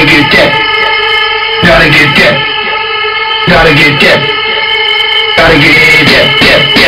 Gotta get that. Gotta get that. Gotta get that. Gotta get that.